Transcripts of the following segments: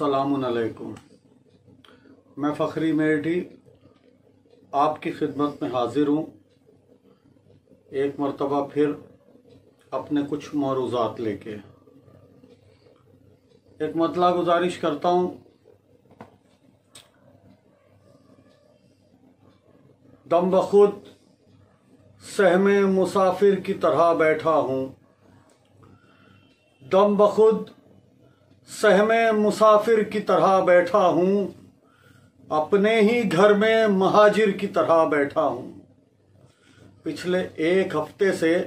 असलकुम मैं फ़खरी मेरठी आपकी खिदमत में हाजिर हूँ। एक मरतबा फिर अपने कुछ मौरूज़ात लेके। एक मतला गुजारिश करता हूँ दम बखुद सहमे मुसाफिर की तरह बैठा हूँ। दम बखुद सहमे मुसाफिर की तरह बैठा हूँ, अपने ही घर में महाजिर की तरह बैठा हूँ। पिछले एक हफ़्ते से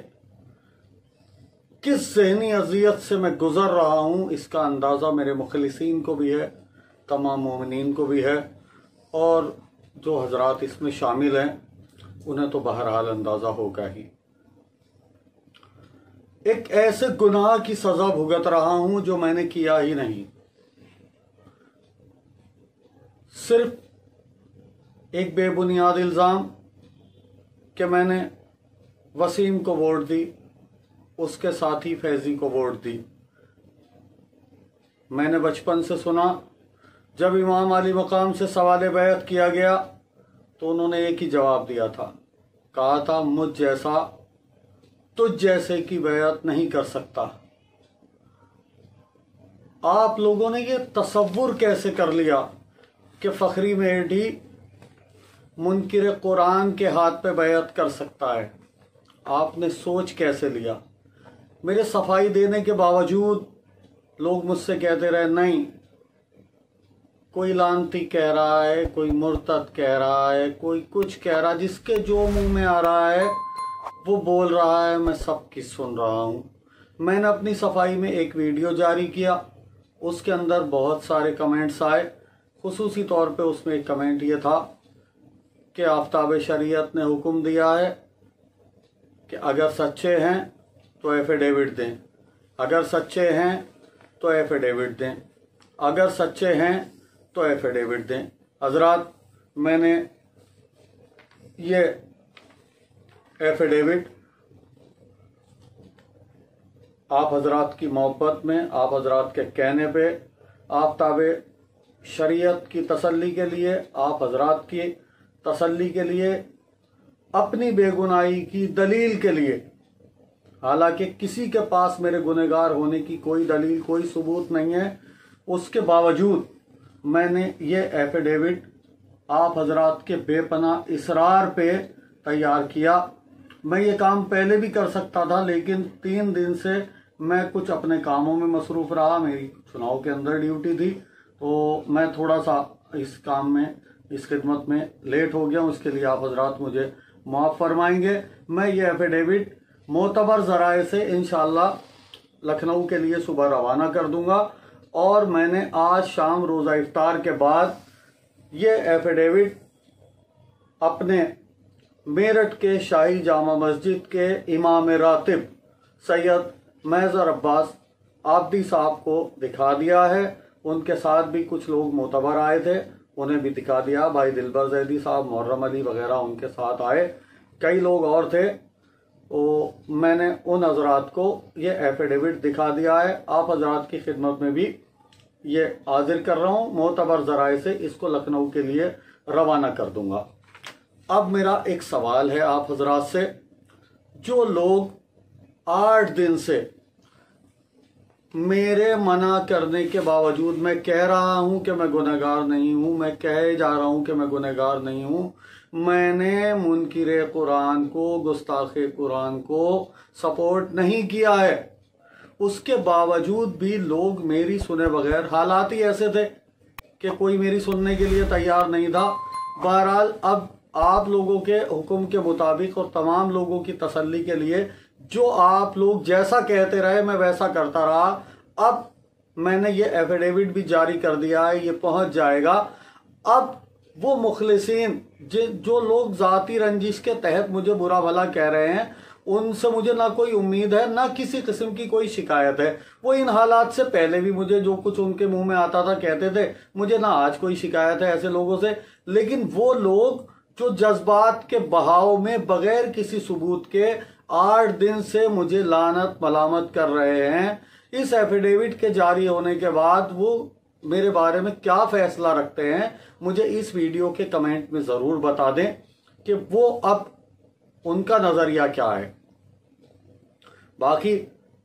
किस जहनी अजियत से मैं गुज़र रहा हूँ, इसका अंदाज़ा मेरे मुखलसिन को भी है, तमाम ममिन को भी है, और जो हजरात इसमें शामिल हैं, उन्हें तो बहरहाल अंदाज़ा होगा ही। एक ऐसे गुनाह की सजा भुगत रहा हूँ जो मैंने किया ही नहीं। सिर्फ़ एक बेबुनियाद इल्ज़ाम कि मैंने वसीम को वोट दी, उसके साथी फैजी को वोट दी। मैंने बचपन से सुना, जब इमाम अली मकाम से सवाल बैत किया गया तो उन्होंने एक ही जवाब दिया था। कहा था, मुझ जैसा तुझ जैसे की बैत नहीं कर सकता। आप लोगों ने ये तस्वुर कैसे कर लिया कि फ़खरी मेढी मुनकर कुरान के हाथ पे बैत कर सकता है? आपने सोच कैसे लिया? मेरे सफ़ाई देने के बावजूद लोग मुझसे कहते रहे, नहीं, कोई लानती कह रहा है, कोई मुर्तद कह रहा है, कोई कुछ कह रहा है, जिसके जो मुँह में आ रहा है वो बोल रहा है, मैं सब की सुन रहा हूँ। मैंने अपनी सफ़ाई में एक वीडियो जारी किया। उसके अंदर बहुत सारे कमेंट्स आए। खसूसी तौर पे उसमें एक कमेंट ये था कि आफ्ताब शरीयत ने हुक्म दिया है कि अगर सच्चे हैं तो एफिडेविट दें। अगर सच्चे हैं तो एफिडेविट दें। अगर सच्चे हैं तो एफिडेविट दें। हजरात, मैंने ये एफिडेविट आप हजरात की मोहब्बत में, आप हजरात के कहने पे, आप ताबे शरीयत की तसल्ली के लिए, आप हजरात की तसल्ली के लिए, अपनी बेगुनाही की दलील के लिए। हालाँकि किसी के पास मेरे गुनहगार होने की कोई दलील, कोई सबूत नहीं है। उसके बावजूद मैंने ये एफिडेविट आप हजरात के बेपना इसरार पे तैयार किया। मैं ये काम पहले भी कर सकता था, लेकिन तीन दिन से मैं कुछ अपने कामों में मसरूफ रहा। मेरी चुनाव के अंदर ड्यूटी थी तो मैं थोड़ा सा इस काम में, इस खिदमत में लेट हो गया हूँ। लिए आप हजरात मुझे माफ़ फरमाएँगे। मैं ये एफिडेविट मोतबर ज़राए से इन लखनऊ के लिए सुबह रवाना कर दूँगा। और मैंने आज शाम रोज़ा इफ्तार के बाद ये एफिडेविट अपने मेरठ के शाही जामा मस्जिद के इमाम रातिब सैयद महजर अब्बास आबदी साहब को दिखा दिया है। उनके साथ भी कुछ लोग मोतबर आए थे। उन्हें भी दिखा दिया। भाई दिलबर जैदी साहब, मुहर्रम अली वगैरह उनके साथ आए। कई लोग और थे। तो मैंने उन हजरात को ये एफिडेविट दिखा दिया है। आप हजरात की खिदमत में भी ये हाजिर कर रहा हूँ। मोतबर जराए से इसको लखनऊ के लिए रवाना कर दूँगा। अब मेरा एक सवाल है आप हजरात से, जो लोग आठ दिन से मेरे मना करने के बावजूद मैं कह रहा हूँ कि मैं गुनहगार नहीं हूँ, मैं कहे जा रहा हूँ कि मैं गुनहगार नहीं हूँ, मैंने मुनकर कुरान को, गुस्ताख कुरान को सपोर्ट नहीं किया है। उसके बावजूद भी लोग मेरी सुने बगैर हालात ही ऐसे थे कि कोई मेरी सुनने के लिए तैयार नहीं था। बहरहाल, अब आप लोगों के हुक्म के मुताबिक और तमाम लोगों की तसल्ली के लिए जो आप लोग जैसा कहते रहे, मैं वैसा करता रहा। अब मैंने ये एफिडेविट भी जारी कर दिया है, ये पहुँच जाएगा। अब वो मुखलसिन जो लोग ज़ाती रंजिश के तहत मुझे बुरा भला कह रहे हैं, उनसे मुझे ना कोई उम्मीद है, ना किसी किस्म की कोई शिकायत है। वो इन हालात से पहले भी मुझे जो कुछ उनके मुँह में आता था, कहते थे, मुझे ना आज कोई शिकायत है ऐसे लोगों से। लेकिन वो लोग जो जज्बात के बहाव में बगैर किसी सबूत के आठ दिन से मुझे लानत मलामत कर रहे हैं, इस एफिडेविट के जारी होने के बाद वो मेरे बारे में क्या फैसला रखते हैं, मुझे इस वीडियो के कमेंट में ज़रूर बता दें कि वो अब उनका नज़रिया क्या है। बाकी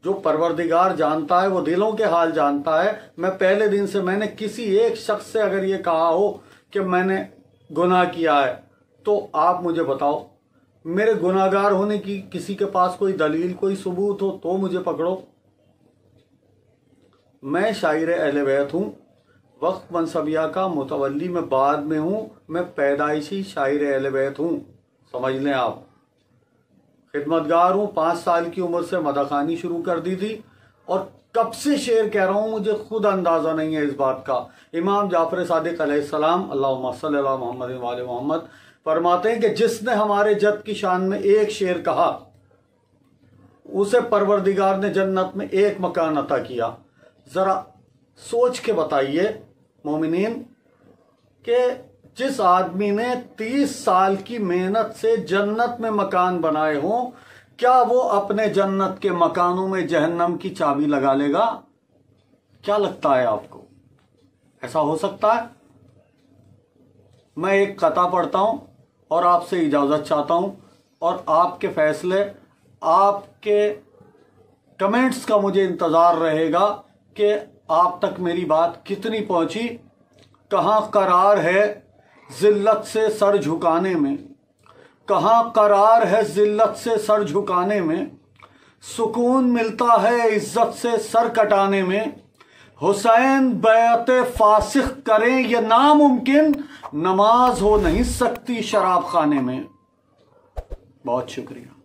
जो परवरदिगार जानता है, वो दिलों के हाल जानता है। मैं पहले दिन से मैंने किसी एक शख्स से अगर ये कहा हो कि मैंने गुनाह किया है तो आप मुझे बताओ, मेरे गुनागार होने की किसी के पास कोई दलील, कोई सबूत हो तो मुझे पकड़ो। मैं शायर अहल हूँ, वक्त मनसबिया का मुतवली में बाद में हूँ, मैं पैदाइशी शायर अहल हूँ। समझ लें आप। खिदमतगार हूँ, पाँच साल की उम्र से मदाखानी शुरू कर दी थी और कब से शेर कह रहा हूँ, मुझे खुद अंदाज़ा नहीं है इस बात का। इमाम जाफ़र सदक सलाम अल्लाह मोहम्मद मोहम्मद फरमाते हैं कि जिसने हमारे जद की शान में एक शेर कहा, उसे परवरदिगार ने जन्नत में एक मकान अता किया। जरा सोच के बताइए, मोमिनीन, कि जिस आदमी ने तीस साल की मेहनत से जन्नत में मकान बनाए हों, क्या वो अपने जन्नत के मकानों में जहन्नम की चाबी लगा लेगा? क्या लगता है आपको? ऐसा हो सकता है? मैं एक कथा पढ़ता हूँ और आपसे इजाज़त चाहता हूँ और आपके फैसले, आपके कमेंट्स का मुझे इंतज़ार रहेगा कि आप तक मेरी बात कितनी पहुँची, कहाँ करार है जिल्लत से सर झुकाने में, कहाँ करार है जिल्लत से सर झुकाने में, सुकून मिलता है इज़्ज़त से सर कटाने में हुसैन बैत फासिख करें यह नामुमकिन नमाज़ हो नहीं सकती शराब खाने में। बहुत शुक्रिया।